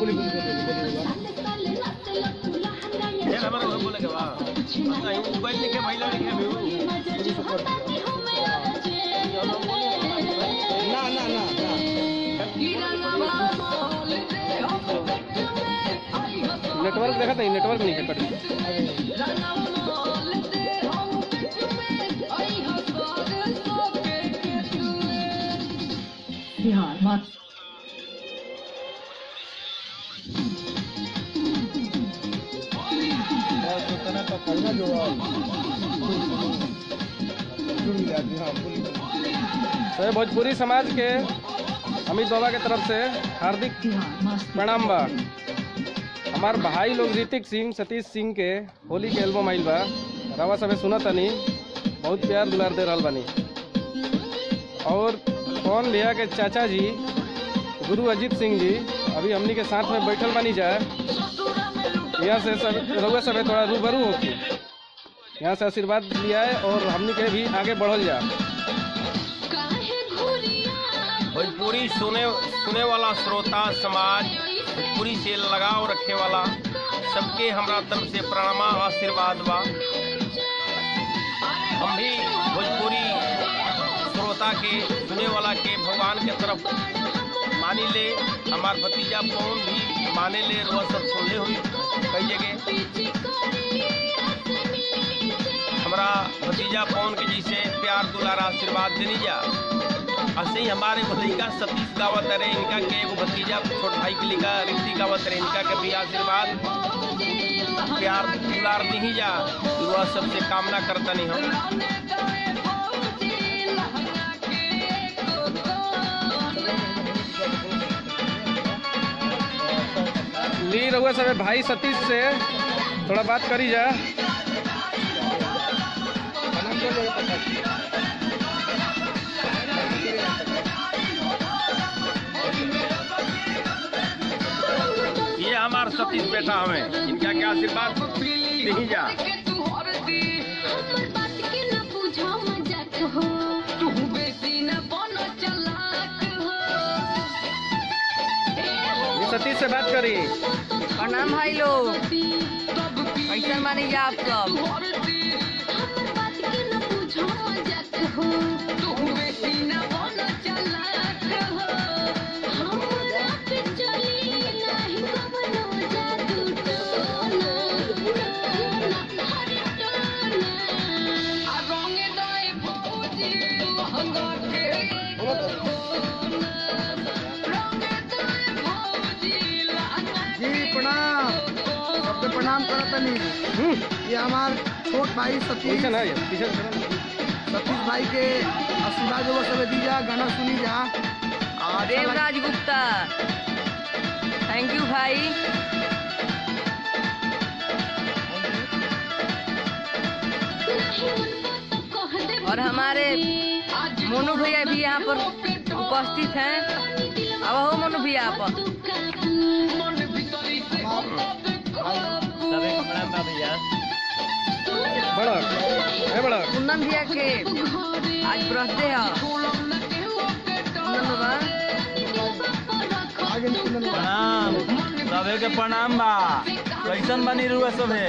बोली बोली बोली ये हमारा वो बोले के बा नहीं मोबाइल लिखे महिला भी ना ना ना ना। नेटवर्क देखा था नेटवर्क नहीं है कट बिहार मत तो हाँ तो भोजपुरी समाज के अमित बाबा के तरफ़ से हार्दिक प्रणाम बा। हमार भाई लोग ऋतिक सिंह सतीश सिंह के होली के एल्बम आइल बा। रवा सबे सुनत तनी बहुत प्यार दुलार दे रहल बानी। और कौन भैया के चाचा जी गुरु अजीत सिंह जी अभी हमनी के साथ में बैठल बानी जा। यहाँ से सब रउआ सबे थोड़ा रूबरू होती यहाँ से आशीर्वाद लिया है और हमनी के भी आगे बढ़ल जा भोजपुरी सुने सुने वाला श्रोता समाज भोजपुरी से लगाव रखे वाला सबके हमरा तरफ़ से प्रणाम आशीर्वाद बा। हम भी भोजपुरी श्रोता के सुने वाला के भगवान के तरफ़ मानी ले, हमार भतीजा पवन भी माने ले वह सब सुनले हुई, कई जगह। हमारा भतीजा पवन के जी से प्यार दुलार आशीर्वाद देनी जा। ऐसे ही हमारे भतीजा सतीश गावत रहे इनका के एगो भतीजा, छोट भाई के लिखा ऋषि गावत रहे इनका के भी आशीर्वाद। प्यार दुलार नहीं जा वह सबसे कामना करता नहीं हम। ली रहुआ सब भाई सतीश से। थोड़ा बात करी जा। ये हमार सतीश बेटा हमें। इनका क्या आशीर्वाद? नहीं जा। करी। प्रणाम भाई लोग। कैसे मानी आप सब प्रणाम करत तनी ये हमार छोट भाई सतीश। सतीश भाई के आशीर्वाद वो सब दी जा गाना सुनी जा और देवराज गुप्ता थैंक यू भाई। और हमारे मोनू भैया भी यहाँ पर उपस्थित हैं। अब हो मोनू भैया आप। बड़ा है बड़ा। कुंदन दिया के आज बर्थडे है। प्रणाम। सबे के प्रणाम बा। कैसन बनी रुआ सबे